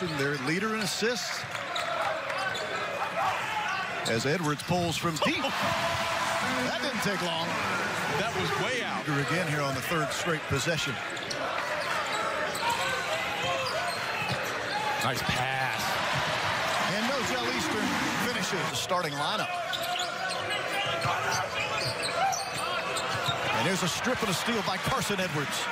Their leader in assists. As Edwards pulls from deep. that didn't take long. That was way out. Again here on the third straight possession. Nice pass. And Nojel Eastern finishes the starting lineup. And there's a strip and a steal by Carsen Edwards.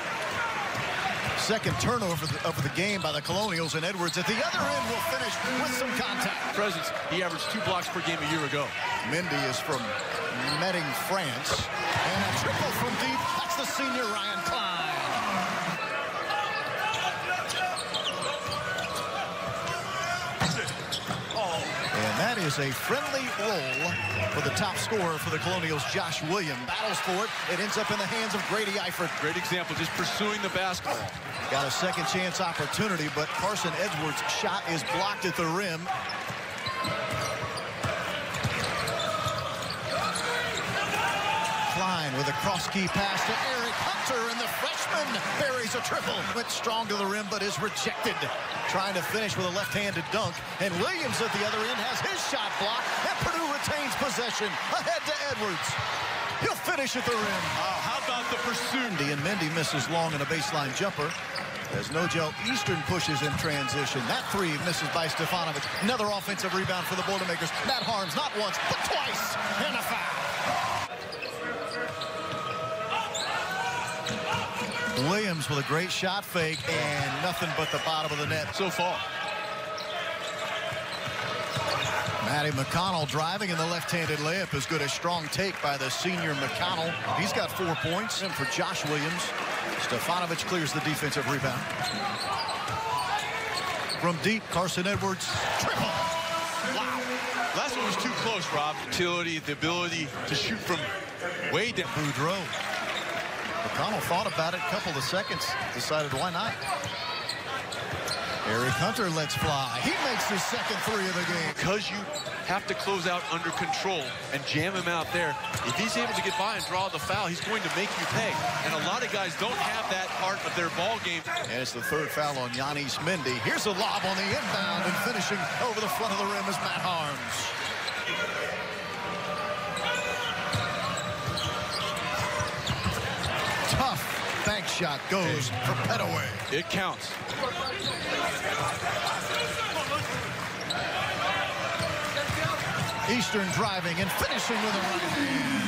Second turnover of the game by the Colonials, and Edwards at the other end will finish with some contact. Presence, he averaged two blocks per game a year ago. Mendy is from Metting, France. And a triple from deep. That's the senior Ryan Cline. And that is a friendly roll for the top scorer for the Colonials, Josh Williams. Battles for it. It ends up in the hands of Grady Eifert. Great example, just pursuing the basketball. Got a second chance opportunity, but Carsen Edwards' shot is blocked at the rim. With a cross key pass to Eric Hunter, and the freshman buries a triple. Went strong to the rim, but is rejected. Trying to finish with a left-handed dunk, and Williams at the other end has his shot blocked, and Purdue retains possession. Ahead to Edwards. He'll finish at the rim. Oh, how about the pursuit? And Mendy misses long in a baseline jumper. As Nojel Eastern pushes in transition. That three misses by Stefanovic. Another offensive rebound for the Boilermakers. Matt Haarms, not once, but twice. And a foul. Williams with a great shot fake and nothing but the bottom of the net so far. Matty McConnell driving in the left-handed layup is good. A strong take by the senior McConnell. He's got four points. And for Josh Williams, Stefanovic clears the defensive rebound. From deep, Carsen Edwards, triple. Wow. Last one was too close, Rob. Utility, the ability to shoot from way down. Boudreaux. McConnell thought about it a couple of seconds, decided why not. Eric Hunter lets fly. He makes his second three of the game. Because you have to close out under control and jam him out there, if he's able to get by and draw the foul, he's going to make you pay. And a lot of guys don't have that part of their ball game. And it's the third foul on Yannis Mendy. Here's a lob on the inbound and finishing over the front of the rim is Matt Haarms. Tough bank shot goes for Pettaway. It counts. Eastern driving and finishing with a right hand.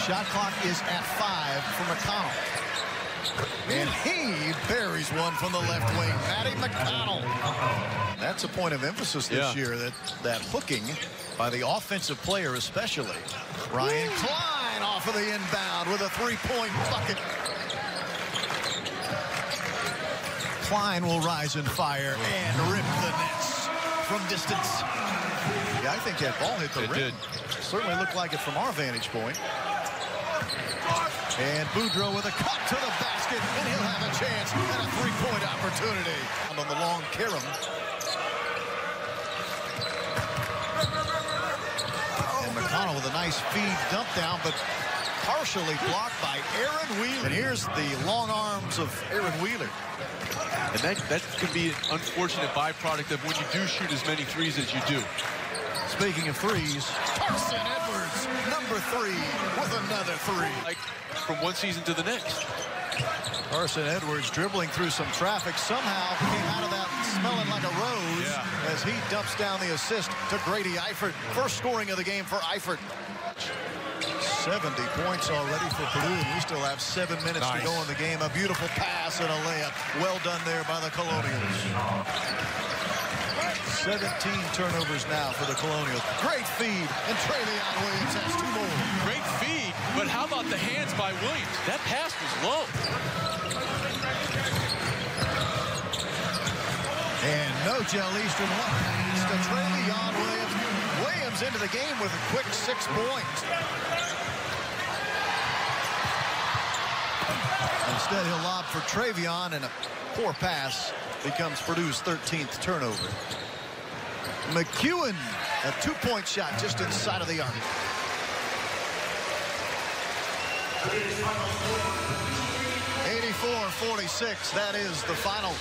Shot clock is at five for McConnell. And he buries one from the left wing. Matty McConnell. That's a point of emphasis this Yeah. year, that, that hooking by the offensive player especially. Ryan Cline off of the inbound with a three-point bucket. Cline will rise and fire and rip the nets from distance. Yeah, I think that ball hit the It rim. Certainly looked like it from our vantage point. And Boudreaux with a cut to the basket, and he'll have a chance at a three-point opportunity. On the long Karam. And McConnell with a nice feed dump down, but partially blocked by Aaron Wheeler. And here's the long arms of Aaron Wheeler. And that, that can be an unfortunate byproduct of when you do shoot as many threes as you do. Speaking of threes, Carsen Edwards, number three, with another three. Like from one season to the next. Carsen Edwards dribbling through some traffic somehow came out of that smelling like a rose Yeah. as he dumps down the assist to Grady Eifert. First scoring of the game for Eifert. 70 points already for Purdue, and we still have seven minutes Nice. to go in the game. A beautiful pass and a layup. Well done there by the Colonials. 17 turnovers now for the Colonials. Great feed, and Trevion Williams has two more. Great feed, but how about the hands by Williams? That pass was low. And Nojel Eastern one to Trevion Williams. Williams into the game with a quick six points. Instead, he'll lob for Trevion, and a poor pass becomes Purdue's 13th turnover. McEwen, a two-point shot just inside of the arc. 54-46. That is the final.